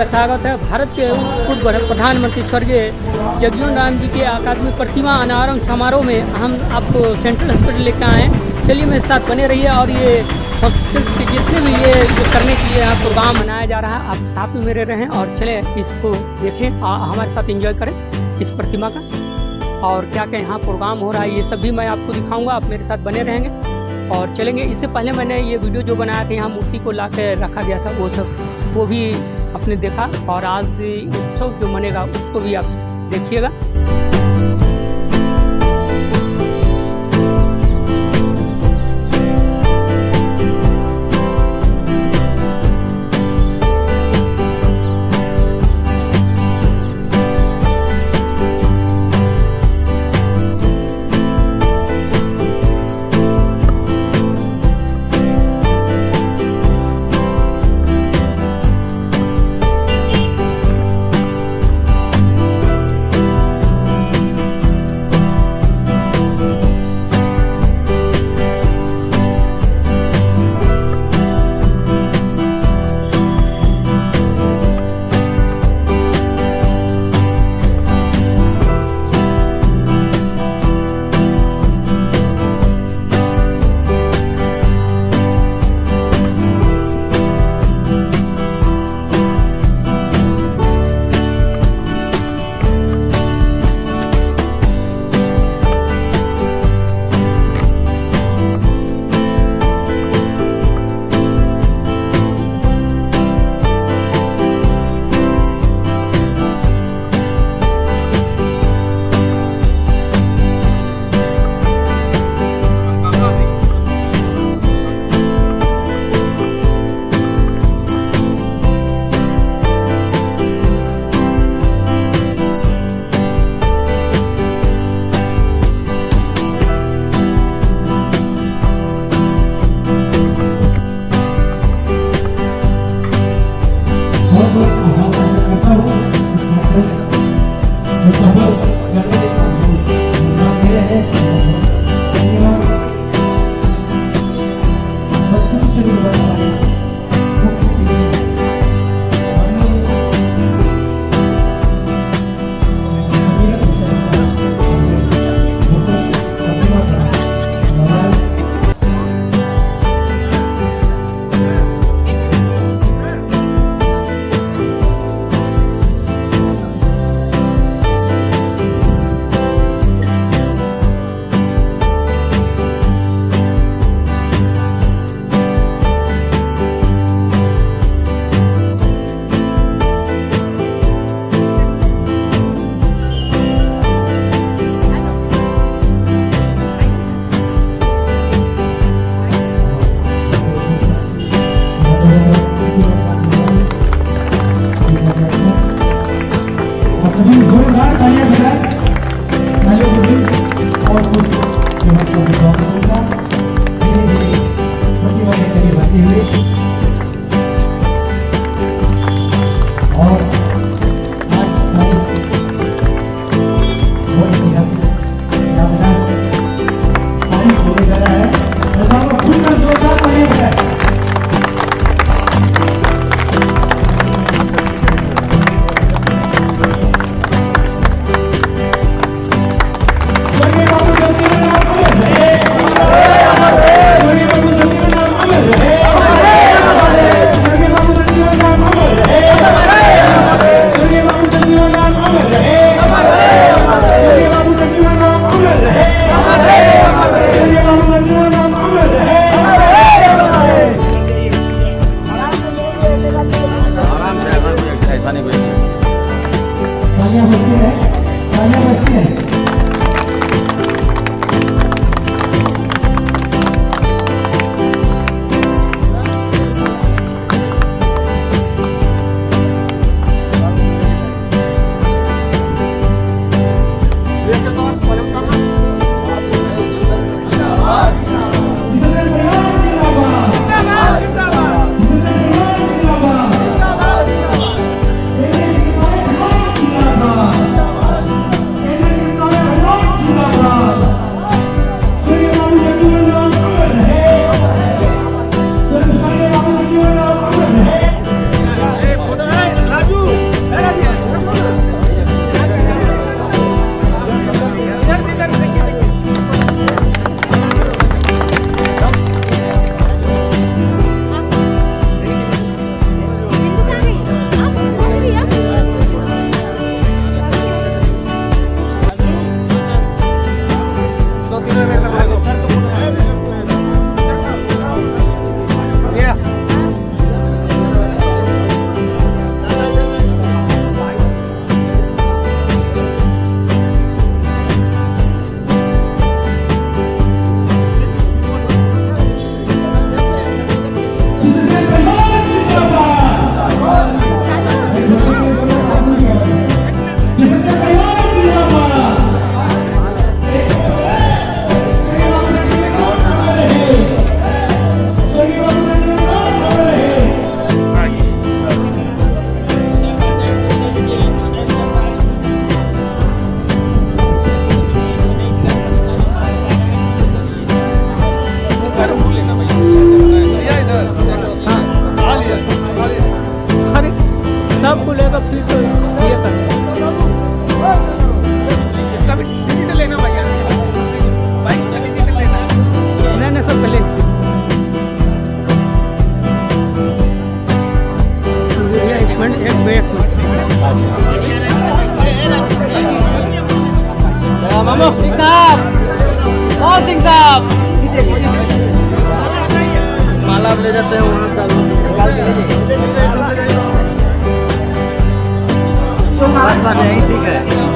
का स्वागत है। भारत के पूर्व प्रधानमंत्री स्वर्गीय जगजीवन राम जी के अकादमी प्रतिमा अनावरण समारोह में हम आपको सेंट्रल हॉस्पिटल लेकर आए चलिए मेरे साथ बने रहिए और ये हॉस्पिटल के जितने भी ये करने के लिए यहाँ प्रोग्राम मनाया जा रहा है, आप साथ में मेरे रहें और चले, इसको देखें हमारे साथ एंजॉय करें इस प्रतिमा का। और क्या क्या यहाँ प्रोग्राम हो रहा है, ये सब भी मैं आपको दिखाऊँगा, आप मेरे साथ बने रहेंगे। और चलेंगे, इससे पहले मैंने ये वीडियो जो बनाया था, यहाँ मूर्ति को ला के रखा गया था, वो सब, वो भी आपने देखा और आज उत्सव जो मनेगा उसको भी आप देखिएगा। you ठीक है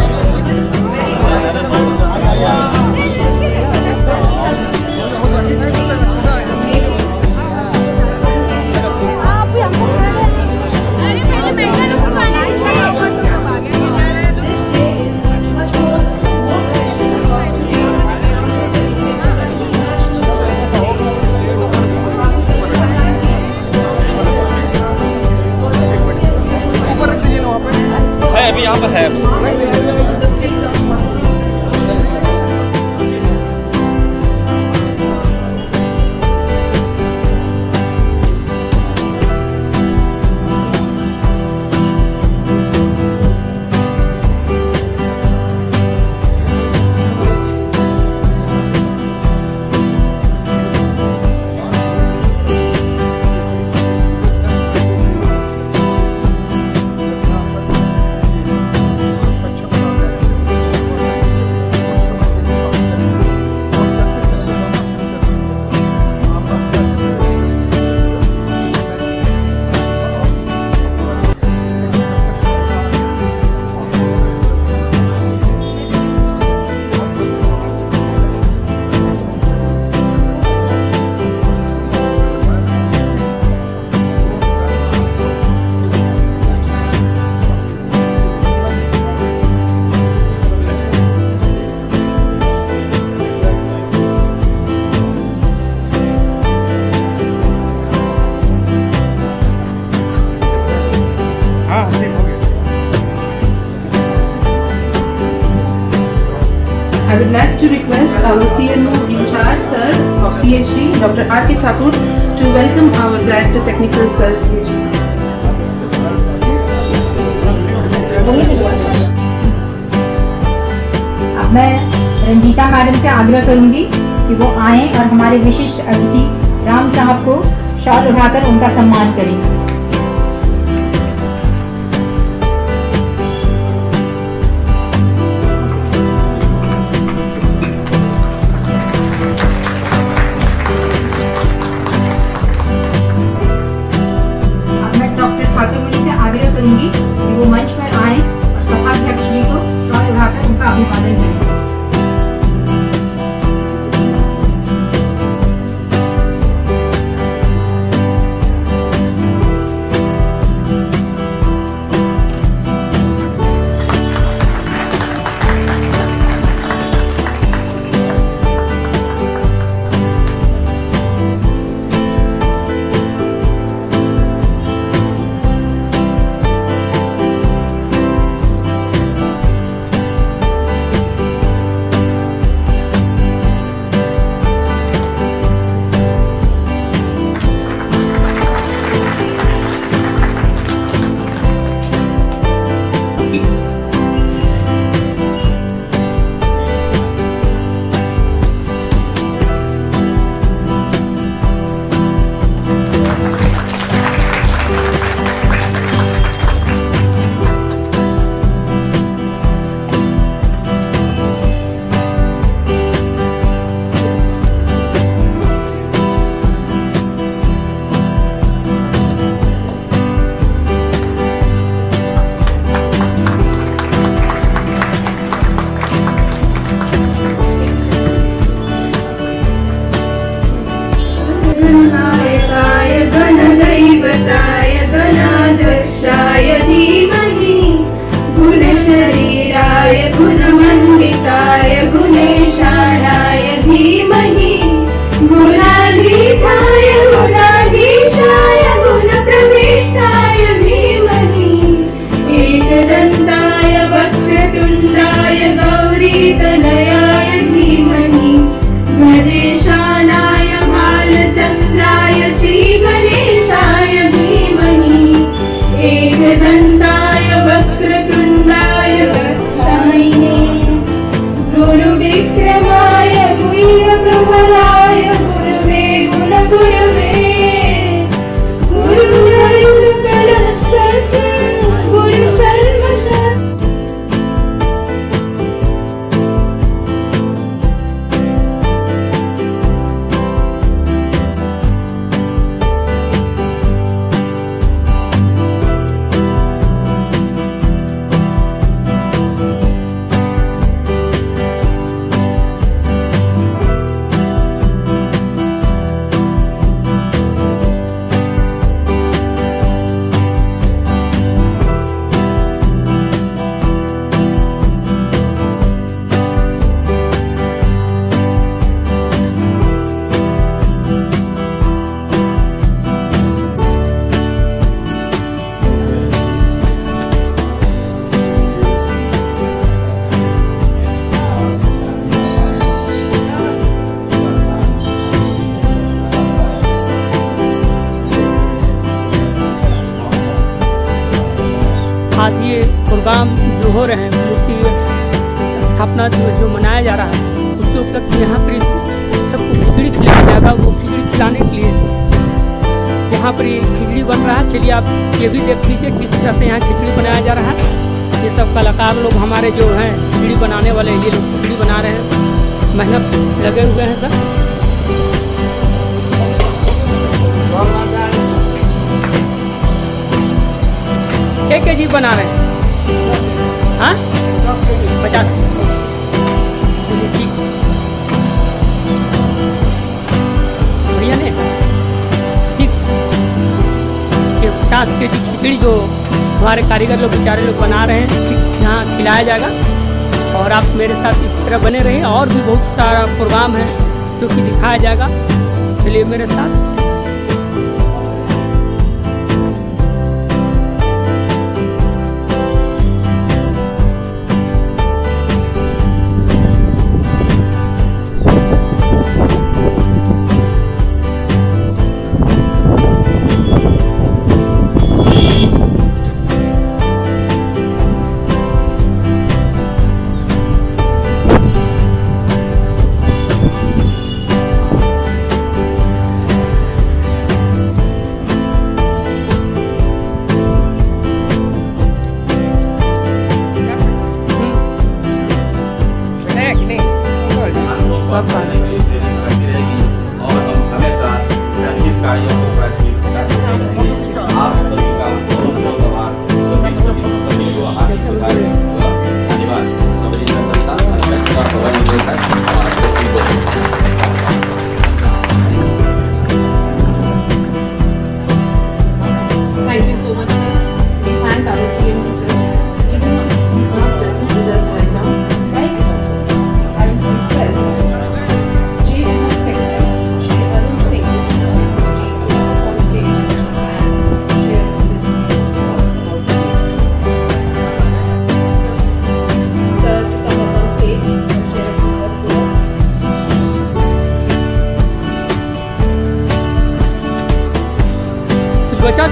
I would like to request our CNO in charge, sir, of CHD, Dr. R.K. Thakur, to welcome our Director Technical, CHD. अब मैं रंजीता मैडम से आग्रह करूँगी कि वो आए और हमारे विशिष्ट अतिथि राम साहब को शॉल उठाकर उनका सम्मान करें कलाकार लोग हमारे जो हैं खिचड़ी बनाने वाले ये लोग खिचड़ी बना रहे हैं। मेहनत लगे हुए हैं, सर। एक के जी बना रहे हैं। हाँ? पचास। ने? पचास के जी खिचड़ी जो हमारे कारीगर लोग, बेचारे लोग बना रहे हैं खिलाया जाएगा। और आप मेरे साथ इस तरह बने रहें और भी बहुत सारा प्रोग्राम है जो कि दिखाया जाएगा। चलिए मेरे साथ।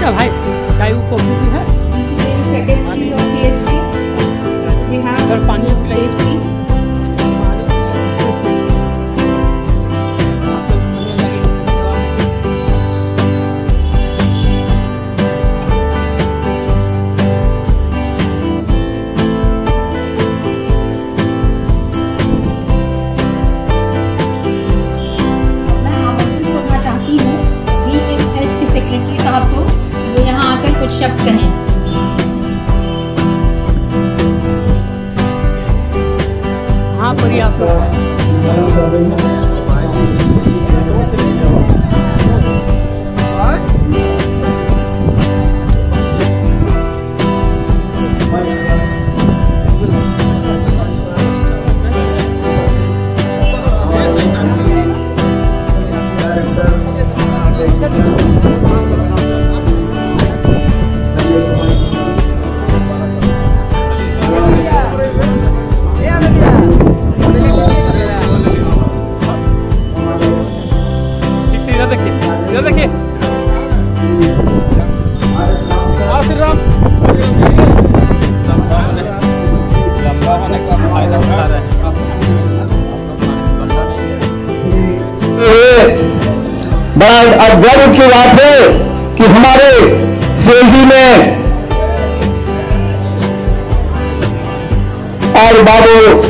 rồi thầy हाँ लोग बड़ा गर्व की बात है कि हमारे सेल्वी में और बाबू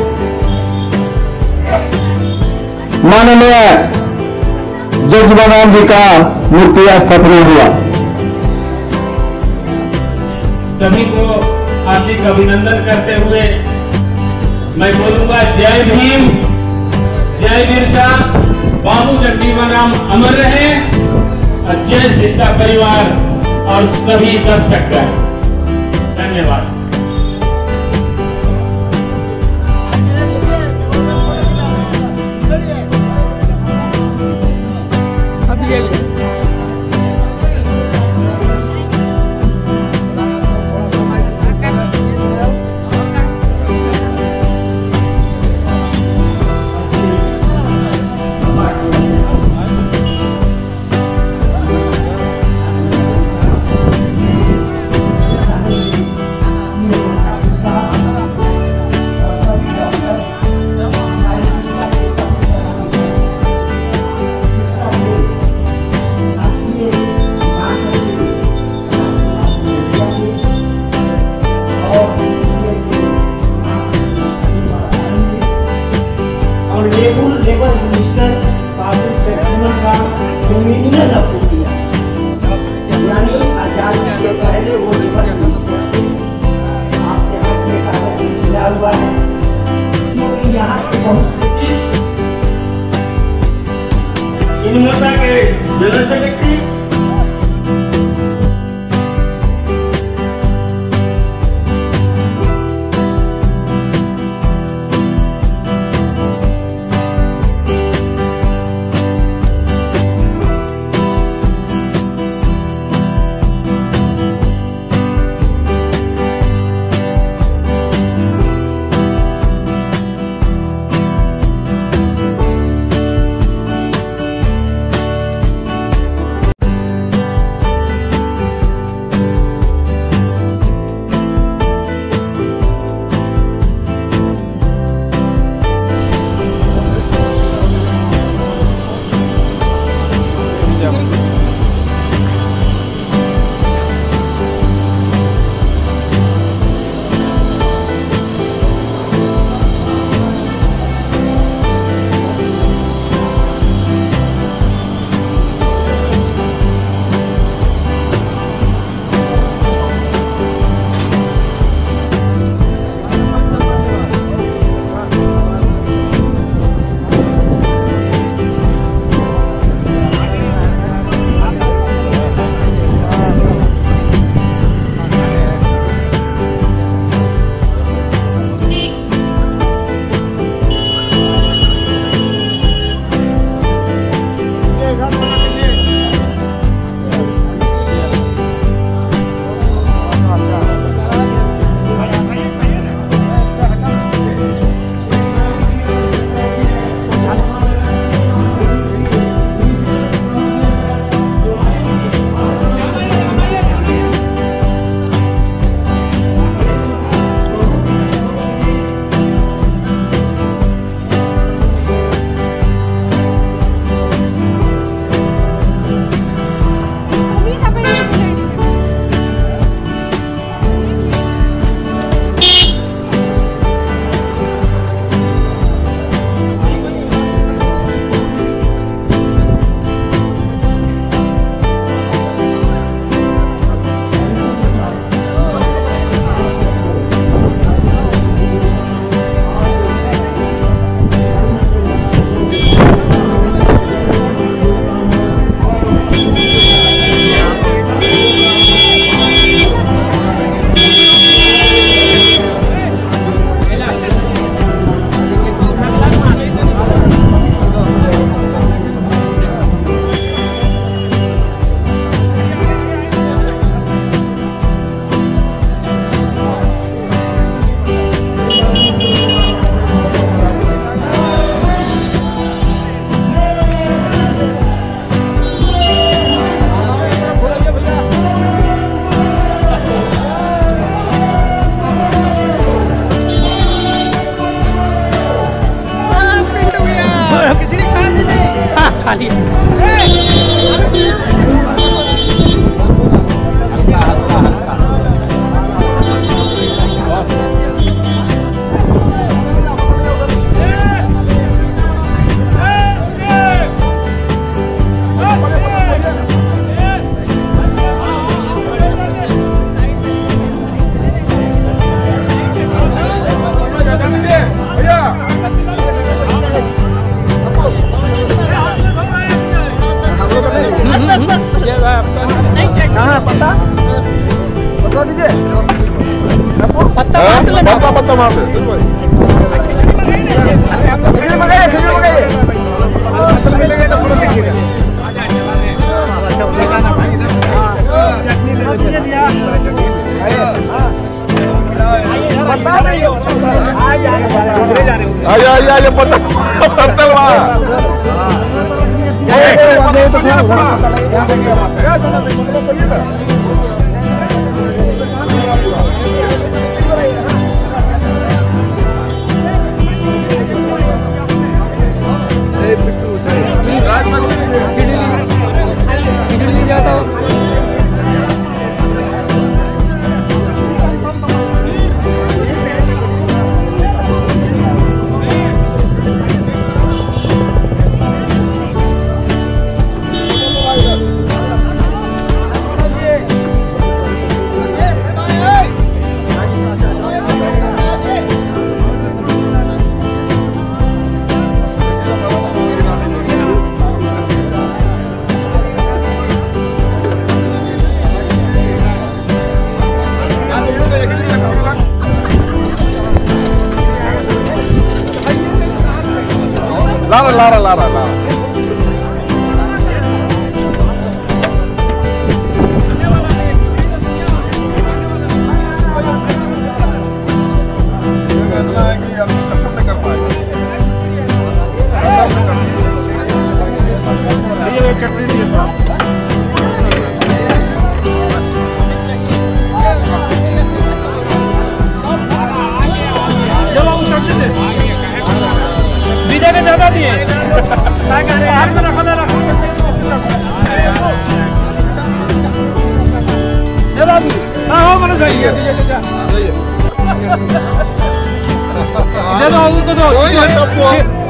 माननीय जज बनाम जी का मूर्ति स्थापना हुआ। सभी को हार्दिक अभिनंदन करते हुए मैं बोलूँगा जय भीम, जय बिरसा। बाबू जगजीवन राम अमर रहे और जय शिष्टा परिवार और सभी दर्शक धन्यवाद। Lara, Lara, Lara,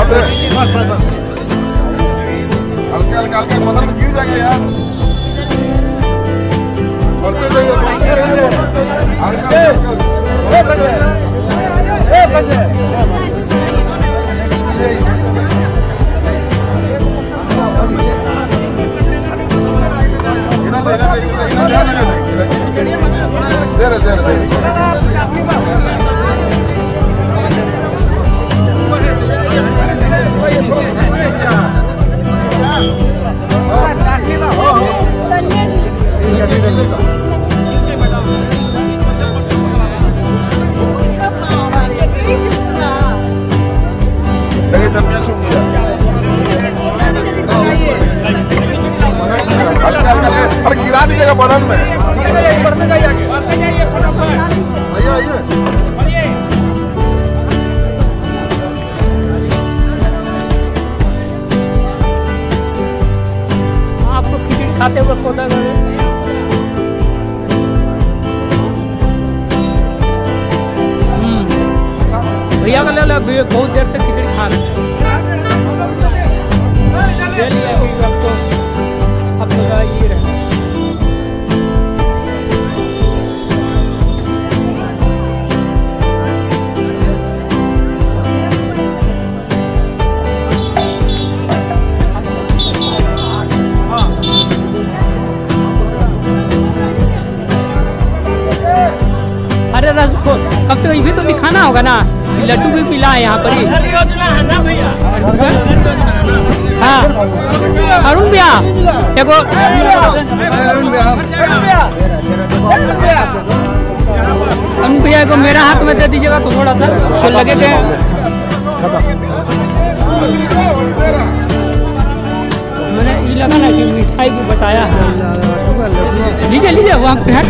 अब हल्के हल्के हल्के बदन में गिर जाएगा यार बढ़ते जाइए बढ़ते जाइए हल्का अरे गिरा दीजिएगा बदन में। खाते हुए फ़ोटो हम्म। भैया का ले बहुत देर से खिचड़ी खा रहे हैं। अब तो तो जा रहे को कब तक भी तो दिखाना होगा ना। लड्डू भी मिला है यहाँ पर ही। हाँ। अरुण भैया एगो अरुण भैया एगो मेरा हाथ में दे दीजिएगा तो थोड़ा सा तो लगे के मैंने ये लगा ना कि मिठाई भी बताया है। लीजिए लीजिए, वो हम पे हट